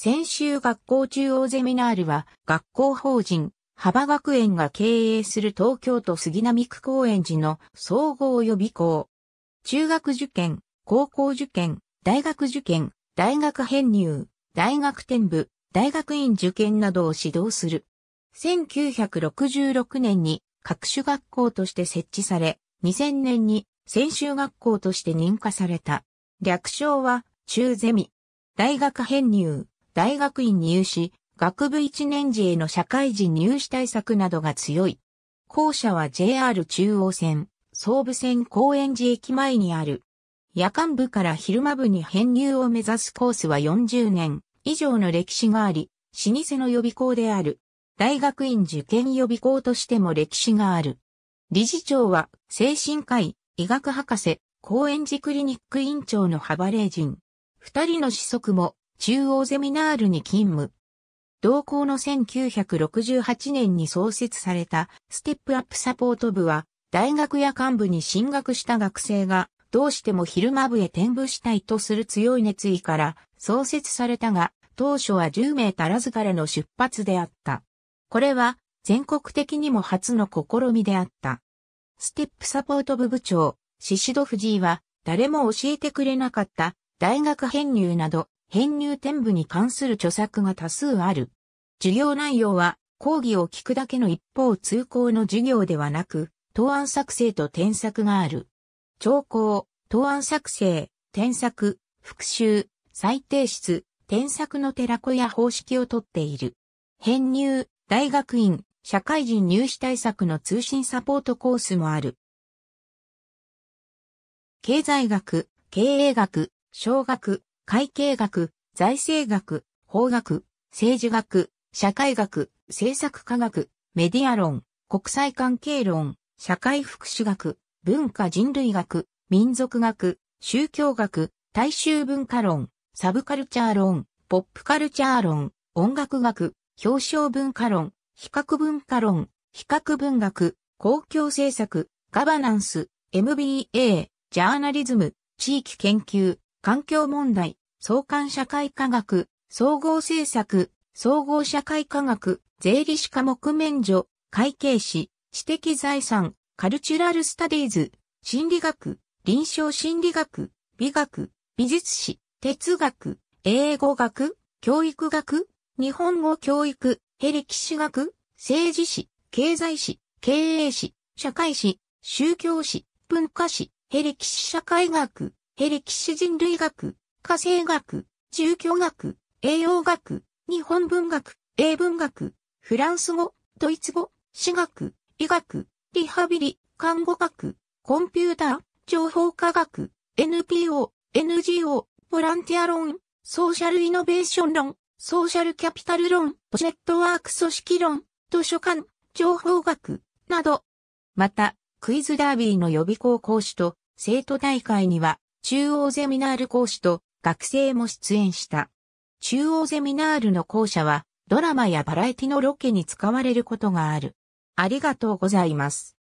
先週学校中央ゼミナールは学校法人幅学園が経営する東京都杉並区高円寺の総合予備校。中学受験、高校受験、大学受験、大学編入、大学展部、大学院受験などを指導する。1966年に各種学校として設置され、2000年に専修学校として認可された。略称は中ゼミ。大学編入、大学院入試、学部1年時への社会人入試対策などが強い。校舎は JR 中央線、総武線高円寺駅前にある。夜間部から昼間部に編入を目指すコースは40年以上の歴史があり、老舗の予備校である。大学院受験予備校としても歴史がある。理事長は精神科医、医学博士、高円寺クリニック院長のハバレー人。二人の子息も中央ゼミナールに勤務。同校の1968年に創設されたステップアップサポート部は大学や幹部に進学した学生がどうしても昼間部へ転部したいとする強い熱意から創設されたが当初は10名足らずからの出発であった。これは全国的にも初の試みであった。ステップサポート部部長、シシド藤井は誰も教えてくれなかった大学編入など編入展部に関する著作が多数ある。授業内容は講義を聞くだけの一方通行の授業ではなく、答案作成と添削がある。聴講、答案作成、添削、復習、再提出、添削の寺子や方式をとっている。編入、大学院、社会人入試対策の通信サポートコースもある。経済学、経営学、小学、会計学、財政学、法学、政治学、社会学、政策科学、メディア論、国際関係論、社会福祉学、文化人類学、民族学、宗教学、大衆文化論、サブカルチャー論、ポップカルチャー論、音楽学、表彰文化論、比較文化論、比較文学、公共政策、ガバナンス、MBA、ジャーナリズム、地域研究、環境問題、相関社会科学、総合政策、総合社会科学、税理士科目免除、会計士、知的財産、カルチュラルスタディーズ、心理学、臨床心理学、美学、美術史、哲学、英語学、教育学、日本語教育、ヘ歴史学、政治史、経済史、経営史、社会史、宗教史、文化史、ヘ歴史社会学、ヘ歴史人類学、火星学、住居学、栄養学、日本文学、英文学、フランス語、ドイツ語、史学、医学、リハビリ、看護学、コンピューター、情報科学、NPO、NGO、ボランティア論、ソーシャルイノベーション論、ソーシャルキャピタル論、ネットワーク組織論、図書館、情報学、など。また、クイズダービーの予備校講師と生徒大会には中央ゼミナール講師と学生も出演した。中央ゼミナールの校舎はドラマやバラエティのロケに使われることがある。ありがとうございます。